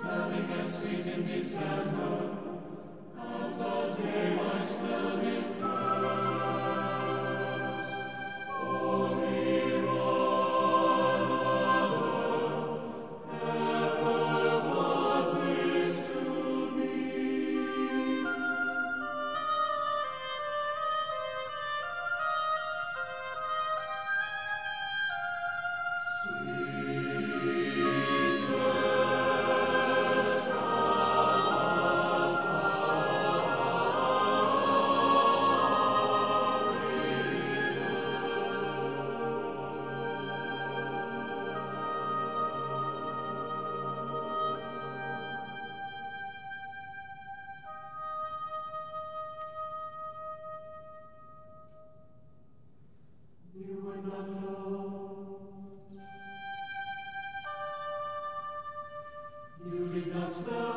smelling as sweet in December as the day I You did not stop.